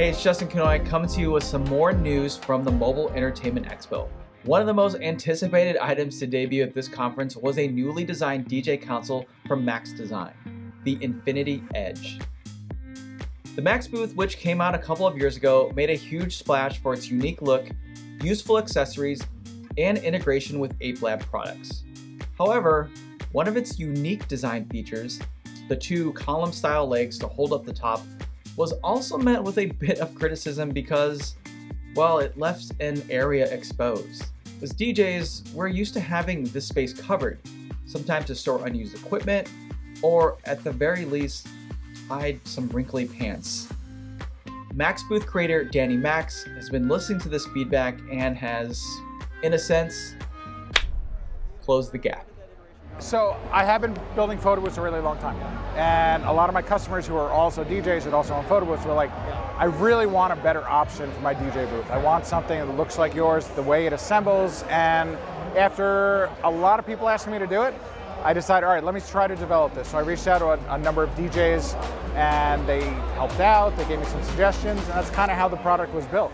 Hey, it's Justin Kanoya coming to you with some more news from the Mobile Entertainment Expo. One of the most anticipated items to debut at this conference was a newly designed DJ console from Max Design, the Infinity Edge. The Max booth, which came out a couple of years ago, made a huge splash for its unique look, useful accessories, and integration with Ape Lab products. However, one of its unique design features, the two column style legs to hold up the top, was also met with a bit of criticism because, well, it left an area exposed. As DJs, we're used to having this space covered, sometimes to store unused equipment, or at the very least, hide some wrinkly pants. Max Booth creator Danny Max has been listening to this feedback and has, in a sense, closed the gap. So I have been building photo booths a really long time. And a lot of my customers who are also DJs and also own photo booths were like, I really want a better option for my DJ booth. I want something that looks like yours, the way it assembles. And after a lot of people asking me to do it, I decided, all right, let me try to develop this. So I reached out to a, a number of DJs and they helped out, they gave me some suggestions, and that's kind of how the product was built.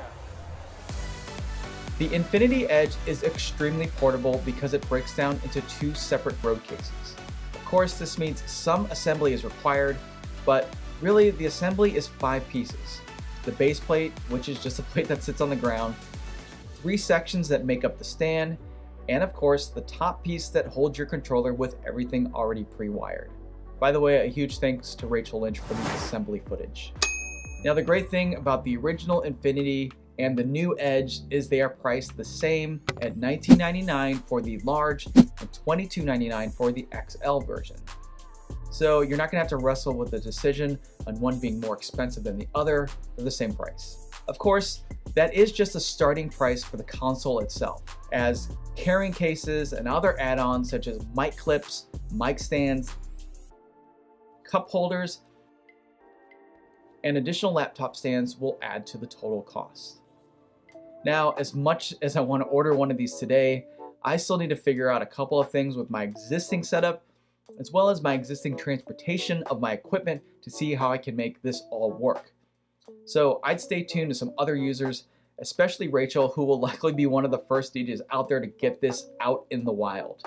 The Infinity Edge is extremely portable because it breaks down into two separate road cases. Of course, this means some assembly is required, but really the assembly is five pieces. The base plate, which is just a plate that sits on the ground, three sections that make up the stand, and of course the top piece that holds your controller with everything already pre-wired. By the way, a huge thanks to Rachel Lynch for the assembly footage. Now the great thing about the original Infinity and the new Edge is they are priced the same at $19.99 for the large and $22.99 for the XL version. So you're not gonna have to wrestle with the decision on one being more expensive than the other for the same price. Of course, that is just a starting price for the console itself, as carrying cases and other add-ons such as mic clips, mic stands, cup holders, and additional laptop stands will add to the total cost. Now, as much as I want to order one of these today, I still need to figure out a couple of things with my existing setup, as well as my existing transportation of my equipment to see how I can make this all work. So I'd stay tuned to some other users, especially Rachel, who will likely be one of the first DJs out there to get this out in the wild.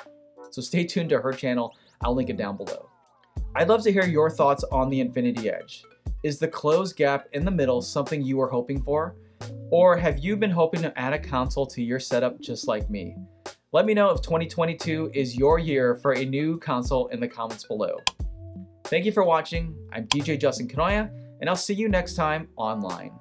So stay tuned to her channel, I'll link it down below. I'd love to hear your thoughts on the Infinity Edge. Is the closed gap in the middle something you were hoping for? Or have you been hoping to add a console to your setup just like me? Let me know if 2022 is your year for a new console in the comments below. Thank you for watching. I'm DJ Justin Kanoya, and I'll see you next time online.